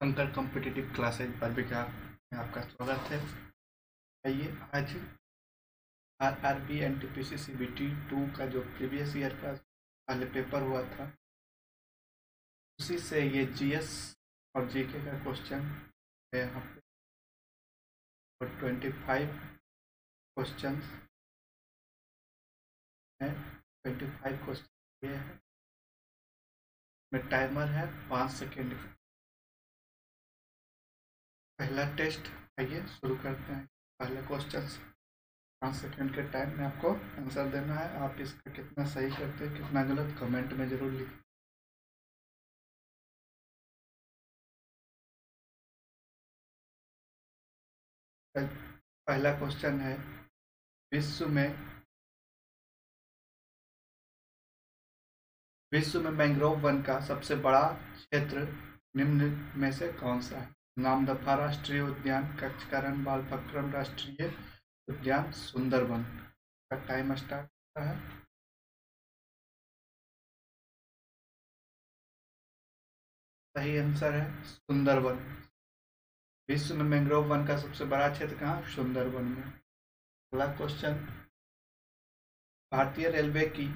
अंतर competitive classes पर विज्ञान में आपका स्वागत है। आइए आज R R B N T P C C B T two का जो प्रीवियस ईयर का पहले पेपर हुआ था, उसी से ये जी एस और जी के का क्वेश्चन है यहाँ पे। और ट्वेंटी फाइव क्वेश्चन है ट्वेंटी फाइव क्वेश्चन ये है। में टाइमर है, पाँच सेकेंड पहला टेस्ट आइए, शुरू करते हैं। पहले क्वेश्चन पाँच सेकेंड के टाइम में आपको आंसर देना है। आप इसका कितना सही करते हैं, कितना गलत कमेंट में ज़रूर लिखें। पहला क्वेश्चन है, विश्व में विश्व में मैंग्रोव वन का सबसे बड़ा क्षेत्र निम्न में से कौन सा है? नामदफा राष्ट्रीय उद्यान, कक्षकरण, बालपक्रम, राष्ट्रीय उद्यान सुंदरवन का टाइम स्टार्ट होता है। सही आंसर है सुंदरवन विश्व में मैंग्रोव वन का सबसे बड़ा क्षेत्र कहाँ? सुंदरवन में। अगला क्वेश्चन भारतीय रेलवे की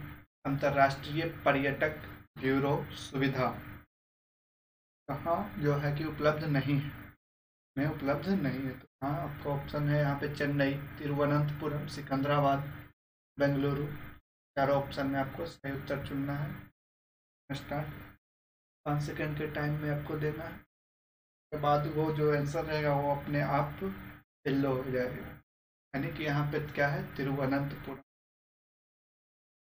अंतर्राष्ट्रीय पर्यटक ब्यूरो सुविधा। कहाँ जो है कि उपलब्ध नहीं है। में उपलब्ध नहीं है तो हाँ आपका ऑप्शन है यहाँ पे चेन्नई, तिरुवनंतपुरम, सिकंदराबाद, बेंगलुरु। चारों ऑप्शन में आपको सही उत्तर चुनना है। स्टार्ट पाँच सेकंड के टाइम में आपको देना है। उसके बाद वो जो आंसर रहेगा वो अपने आप येल्लो हो जाएगा। यानी कि यहाँ पे क्या है? तिरुवनंतपुरम।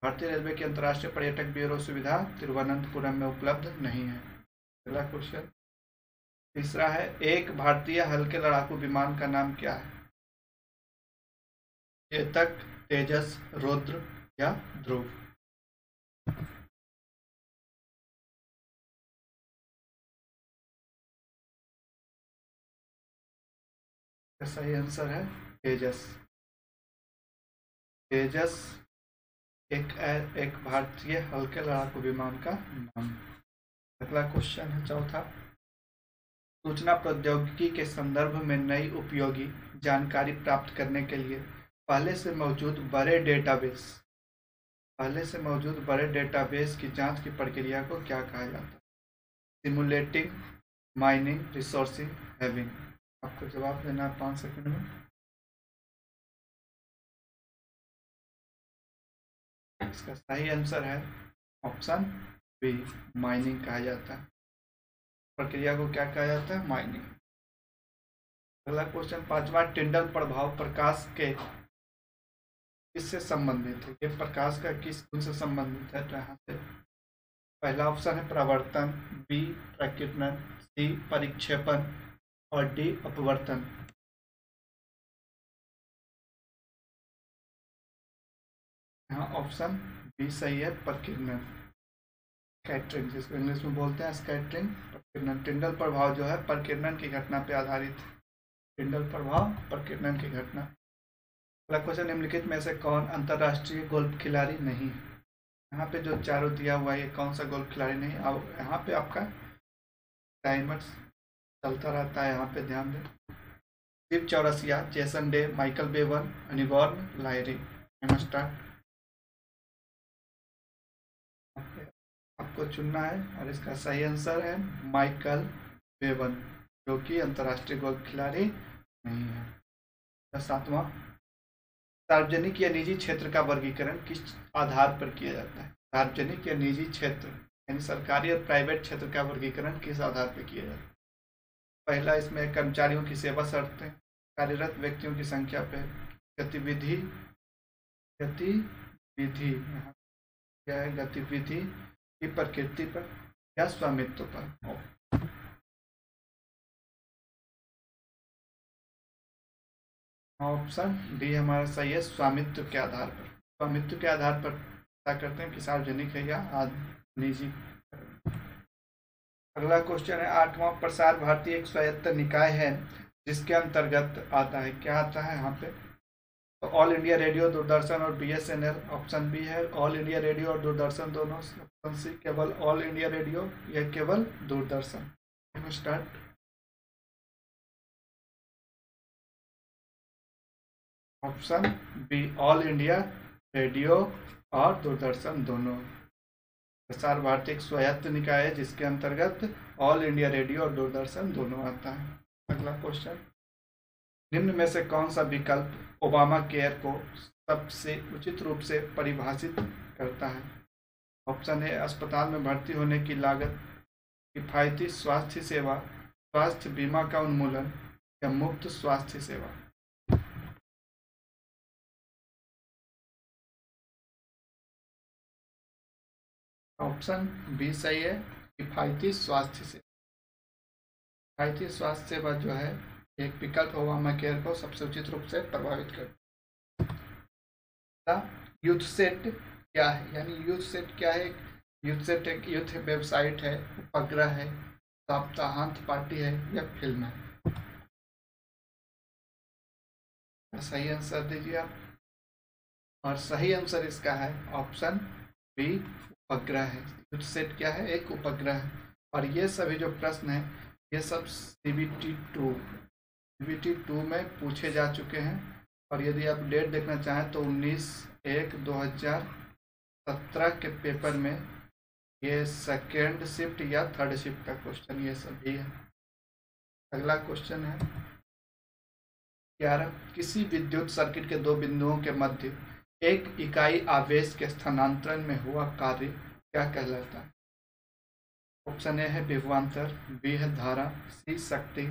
भारतीय रेलवे की अंतर्राष्ट्रीय पर्यटक ब्यूरो सुविधा तिरुवनंतपुरम में उपलब्ध नहीं है। अगला क्वेश्चन तीसरा है, एक भारतीय हल्के लड़ाकू विमान का नाम क्या है? चेतक, तेजस, रुद्र या ध्रुव? सही आंसर है, तेजस। तेजस एक एक भारतीय हल्के लड़ाकू विमान का नाम। अगला क्वेश्चन है चौथा। सूचना प्रौद्योगिकी के संदर्भ में नई उपयोगी जानकारी प्राप्त करने के लिए पहले से मौजूद बड़े डेटाबेस पहले से मौजूद बड़े डेटाबेस की जाँच की प्रक्रिया को क्या कहा जाता है? सिमुलेटिंग माइनिंग रिसोर्सिंग हैविंग आपको जवाब देना है पाँच सेकंड में। इसका सही आंसर है ऑप्शन बी माइनिंग कहा जाता है। प्रक्रिया को क्या कहा जाता है? माइनिंग अगला क्वेश्चन पांचवा टिंडल प्रभाव प्रकाश के किससे संबंधित है? ये प्रकाश का किस गुण से संबंधित है? तो यहाँ से पहला ऑप्शन है प्रवर्तन बी प्रकीर्णन सी परिक्षेपण और डी अपवर्तन। यहाँ ऑप्शन बी सही है, प्रकीर्णन। स्कैटरिंग जिसको इंग्लिश में बोलते हैं स्कैटरिंग प्रकीर्णन टिंडल प्रभाव जो है, प्रकीर्णन की घटना पे आधारित। टिंडल प्रभाव, प्रकीर्णन की घटना। अगला क्वेश्चन निम्नलिखित में से कौन अंतर्राष्ट्रीय गोल्फ खिलाड़ी नहीं? यहाँ पे जो चारों दिया हुआ है कौन सा गोल्फ खिलाड़ी नहीं? अब यहाँ पे आपका टाइमर चलता रहता है, यहाँ पे ध्यान दें। Shiv Chaurasia Jason Day Michael Bevan Anirban Lahiri start आपको चुनना है और इसका सही आंसर है माइकल बेवन, जो कि अंतर्राष्ट्रीय गोल्फ खिलाड़ी नहीं है। सातवां, सार्वजनिक या निजी क्षेत्र का वर्गीकरण किस आधार पर किया जाता है? सार्वजनिक या निजी क्षेत्र, यानी सरकारी और प्राइवेट क्षेत्र का वर्गीकरण किस आधार पर किया जाता है? पहला, इसमें कर्मचारियों की सेवा शर्तें, कार्यरत व्यक्तियों की संख्या पे, गतिविधि गतिविधि क्या है? गतिविधि की प्रकृति पर या स्वामित्व पर हो। ऑप्शन डी हमारा सही है, स्वामित्व के आधार पर। स्वामित्व के आधार पर पता करते हैं कि सार्वजनिक है या निजी? अगला क्वेश्चन है, आठवां प्रसार भारती एक स्वायत्त निकाय है, जिसके अंतर्गत आता है। क्या आता है? यहाँ पे ऑल इंडिया रेडियो दूरदर्शन और बीएसएनएल ऑप्शन बी है। ऑल इंडिया रेडियो और दूरदर्शन दोनों ऑप्शन सी केवल ऑल इंडिया रेडियो या केवल Doordarshan start option B all India radio और दूरदर्शन दोनों। प्रसार भारती एक स्वायत्त निकाय है, जिसके अंतर्गत ऑल इंडिया रेडियो और दूरदर्शन दोनों आता है। अगला क्वेश्चन निम्न में से कौन सा विकल्प ओबामा केयर को सबसे उचित रूप से परिभाषित करता है? ऑप्शन ए, अस्पताल में भर्ती होने की लागत, किफायती स्वास्थ्य सेवा, स्वास्थ्य बीमा का उन्मूलन या मुफ़्त स्वास्थ्य सेवा? ऑप्शन बी सही है, किफायती स्वास्थ्य सेवा। किफायती स्वास्थ्य सेवा जो है एक विकल्प ओबामा केयर को सबसे उचित रूप से प्रभावित कर यूथ सेट क्या है? यानी यूथ सेट क्या है? यूथ सेट एक यूथ वेबसाइट है, उपग्रह है, सप्ताहांत पार्टी है या फ़िल्म है? सही आंसर दीजिए आप। और सही आंसर इसका है ऑप्शन बी, उपग्रह है। यूथ सेट क्या है? एक उपग्रह है। और ये सभी जो प्रश्न है, ये सब C B T two C two में पूछे जा चुके हैं। और यदि आप डेट देखना चाहें तो उन्नीस एक दो हज़ार सत्रह के पेपर में ये सेकेंड शिफ्ट या थर्ड शिफ्ट का क्वेश्चन ये सभी है। अगला क्वेश्चन है, ग्यारह किसी विद्युत सर्किट के दो बिंदुओं के मध्य एक इकाई आवेश के स्थानांतरण में हुआ कार्य क्या कहलाता है? ऑप्शन ए है विभवान्तर बी है धारा सी शक्ति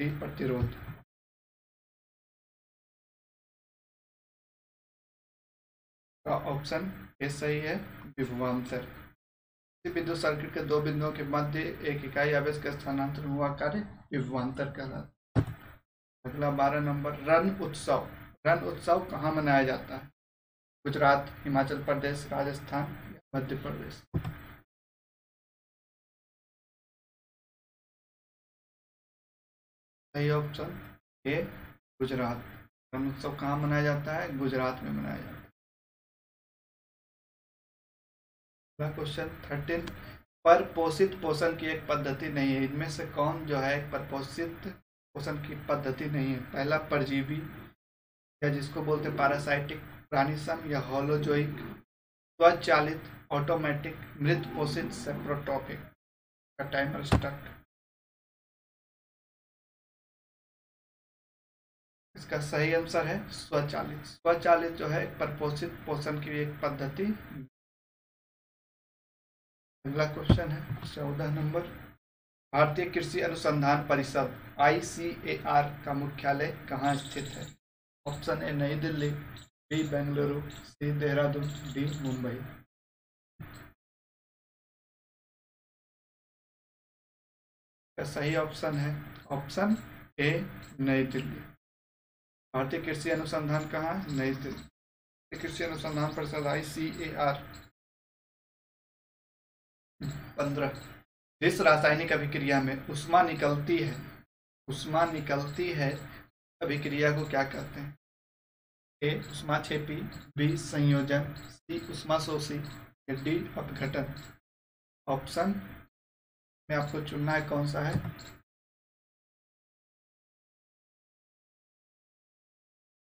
प्रतिरोध। का ऑप्शन ए सही है विभवांतर। विद्युत सर्किट के दो बिंदुओं के मध्य एक इकाई आवेश का स्थानांतरण हुआ कार्य विभवांतर कहलाता अगला बारह नंबर रण उत्सव। रन उत्सव कहाँ मनाया जाता है? गुजरात, हिमाचल प्रदेश, राजस्थान, मध्य प्रदेश। सही ऑप्शन ए गुजरात। रण उत्सव कहाँ मनाया जाता है? गुजरात में मनाया जाता है। अगला क्वेश्चन थर्टीन पर पोषित पोषण की एक पद्धति नहीं है। इनमें से कौन जो है पर पोषित पोषण की पद्धति नहीं है? पहला परजीवी, या जिसको बोलते पैरासाइटिक प्राणिसम या होलोजोइक स्वचालित ऑटोमेटिक मृत पोषित सेप्रोटॉपिक का टाइमर स्टक इसका सही आंसर है स्वचालित। स्वचालित जो है परपोषित पोषण की एक पद्धति। अगला क्वेश्चन है, चौदह नंबर। भारतीय कृषि अनुसंधान परिषद आईसीएआर का मुख्यालय कहाँ स्थित है? Option A New Delhi B Bengaluru C Dehradun D Mumbai. सही ऑप्शन है ऑप्शन ए नई दिल्ली। भारतीय कृषि अनुसंधान कहाँ? नई दिल्ली कृषि अनुसंधान परिषद आई सी ए आर पंद्रह। जिस रासायनिक अभिक्रिया में उष्मा निकलती है, उष्मा निकलती है, अभिक्रिया को क्या कहते हैं? ए, उष्मा छेपी, बी, संयोजन, सी, उष्मा शोषी डी, अपघटन। ऑप्शन में आपको चुनना है कौन सा है?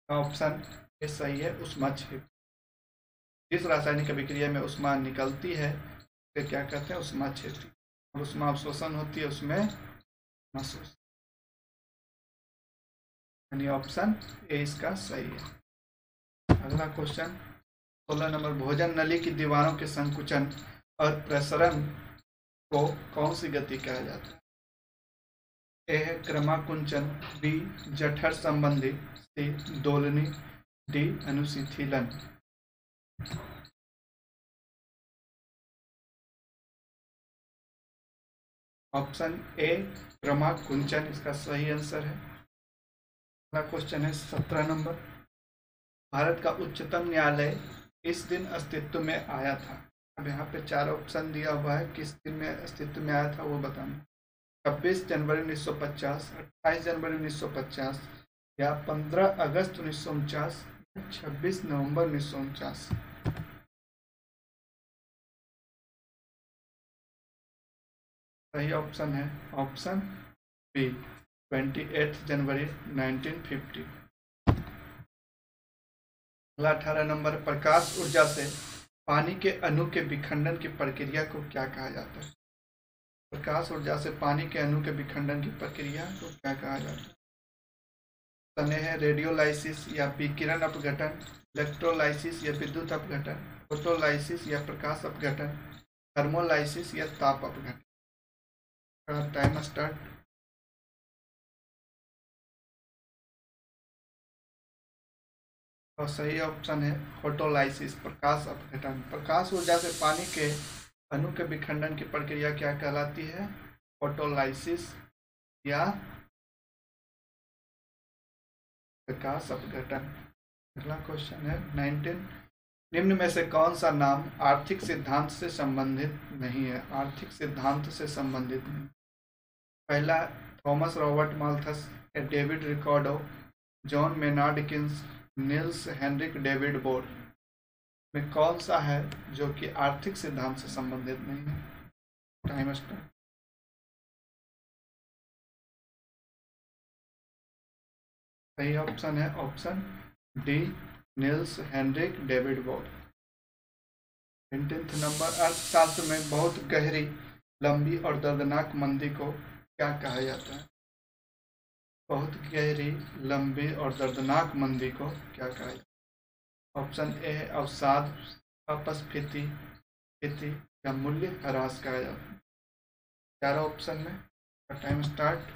ऑप्शन ए सही है उष्मा छेपी जिस रासायनिक अभिक्रिया में उष्मा निकलती है, उसे क्या कहते हैं? उष्मा छेपी और उष्मा अवशोषण होती है, उसमें महसूस। यानी ऑप्शन ए इसका सही है। अगला क्वेश्चन सोलह नंबर, भोजन नली की दीवारों के संकुचन और प्रसरण को कौन सी गति कहा जाता है? ए है क्रमाकुंचन, बी जठर संबंधी, सी दोलनी, डी अनुशिथिलन। ऑप्शन ए क्रमाकुंचन, इसका सही आंसर है। अगला क्वेश्चन है सत्रह नंबर। भारत का उच्चतम न्यायालय इस दिन अस्तित्व में आया था? अब यहाँ पे चार ऑप्शन दिया हुआ है, किस दिन में अस्तित्व में आया था वो बताना। छब्बीस जनवरी उन्नीस सौ पचास, अट्ठाईस जनवरी उन्नीस सौ पचास या पंद्रह अगस्त उन्नीस सौ उनचास, छब्बीस नवंबर उन्नीस सौ उनचास। सही ऑप्शन है option B, twenty eight January nineteen fifty. अगला अठारह नंबर, प्रकाश ऊर्जा से पानी के अणु के विखंडन की प्रक्रिया को क्या कहा जाता है? प्रकाश ऊर्जा से पानी के अणु के विखंडन की प्रक्रिया को क्या कहा जाता है? तने है रेडियोलाइसिस या विकिरण अपघटन, इलेक्ट्रोलाइसिस या विद्युत अपघटन, फोटोलाइसिस या प्रकाश अपघटन, थर्मोलाइसिस या ताप अपघटन। टाइम स्टार्ट और सही ऑप्शन है फोटोलाइसिस प्रकाश अपघटन। प्रकाश ऊर्जा से पानी के अणु के विखंडन की प्रक्रिया क्या कहलाती है? फोटोलाइसिस या प्रकाश अपघटन। अगला क्वेश्चन है, नाइनटीन। निम्न में से कौन सा नाम आर्थिक सिद्धांत से संबंधित नहीं है? आर्थिक सिद्धांत से संबंधित नहीं। पहला, Thomas Robert Malthus, David Ricardo, John Maynard Keynes, Niels Henrik David Bohr. में कौन सा है जो कि आर्थिक सिद्धांत से संबंधित नहीं है? टाइम स्टार्ट सही ऑप्शन है option D Niels Henrik David Bohr tenth number अर्थशास्त्र में बहुत गहरी, लंबी और दर्दनाक मंदी को क्या कहा जाता है? बहुत गहरी, लंबी और दर्दनाक मंदी को क्या कहा जाए ऑप्शन ए है अवसाद अपस्फीति स्थिति या मूल्य ह्रास कहा जाता है चार ऑप्शन में टाइम स्टार्ट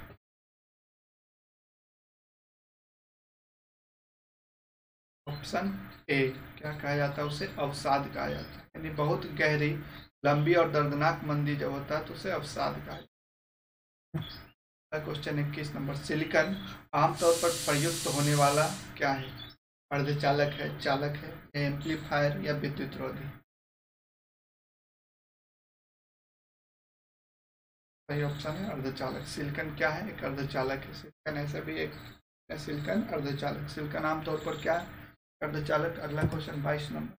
ऑप्शन ए, क्या कहा जाता है? उसे अवसाद कहा जाता है। यानी बहुत गहरी, लंबी और दर्दनाक मंदी जब होता है तो उसे अवसाद कहा जाता है। क्वेश्चन इक्कीस नंबर, सिलिकन आमतौर पर प्रयुक्त होने वाला क्या है? अर्धचालक है, चालक है एम्पलीफायर या विद्युत रोधी। सही ऑप्शन है अर्धचालक सिलिकन क्या है? एक अर्धचालक है। सिलिकन ऐसे भी एक सिलिकन अर्धचालक सिलिकन आमतौर पर क्या है? अर्धचालक अगला क्वेश्चन बाईस नंबर।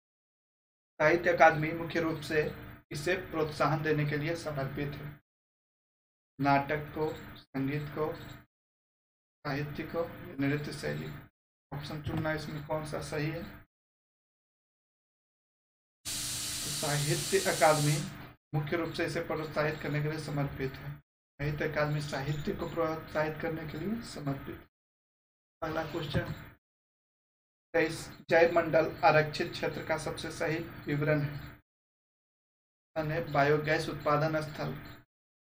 साहित्य अकादमी मुख्य रूप से इसे प्रोत्साहन देने के लिए समर्पित है। नाटक को, संगीत को, साहित्य को, नृत्य शैली ऑप्शन चुनना इसमें कौन सा सही है तो साहित्य अकादमी मुख्य रूप से इसे प्रोत्साहित करने के लिए समर्पित है। साहित्य अकादमी साहित्य को प्रोत्साहित करने के लिए समर्पित अगला क्वेश्चन तेईस जैव मंडल आरक्षित क्षेत्र का सबसे सही विवरण है। बायोगैस उत्पादन स्थल।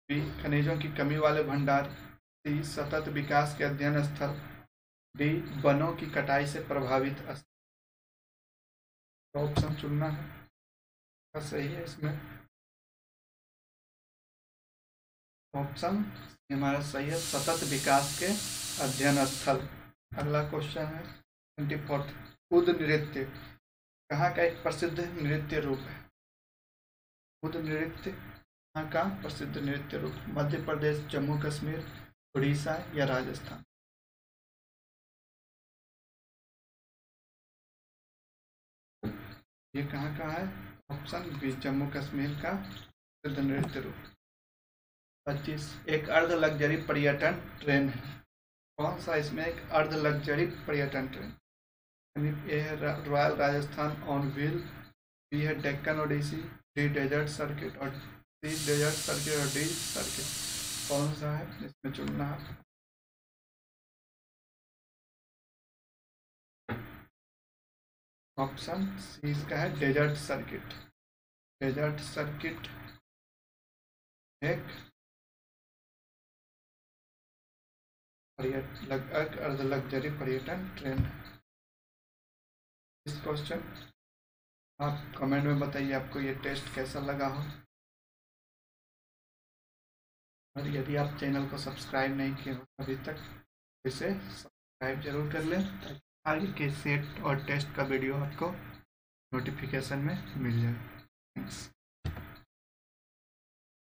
बी खनिजों की कमी वाले भंडार सतत विकास के अध्ययन स्थल। डी वनों की कटाई से प्रभावित ऑप्शन चुनना है। सही है इसमें। ऑप्शन हमारा सही है, सतत विकास के अध्ययन स्थल अगला क्वेश्चन है ट्वेंटी फोर्थ खुद नृत्य। कहाँ का एक प्रसिद्ध नृत्य रूप है? खुद नृत्य? यहाँ का प्रसिद्ध नृत्य रूप? मध्य प्रदेश, जम्मू कश्मीर, उड़ीसा या राजस्थान? ये कहाँ का है? ऑप्शन बी, जम्मू कश्मीर का नृत्य रूप। पच्चीस, एक अर्ध लग्जरी पर्यटन ट्रेन है। कौन सा इसमें एक अर्ध लग्जरी पर्यटन ट्रेन? यानी ए है royal Rajasthan on wheel, B है Deccan Odyssey, D desert circuit और डी डेजर्ट सर्किट और डी सर्किट। कौन सा है? इसमें चुनना है। ऑप्शन सी इसका है डेजर्ट सर्किट। डेजर्ट सर्किट एक अर्ध लग्जरी पर्यटन ट्रेन। इस क्वेश्चन आप कमेंट में बताइए आपको ये टेस्ट कैसा लगा हो? और यदि आप चैनल को सब्सक्राइब नहीं किए हो अभी तक, इसे सब्सक्राइब ज़रूर कर लें। ताकि आगे के सेट और टेस्ट का वीडियो आपको नोटिफिकेशन में मिल जाए। थैंक्स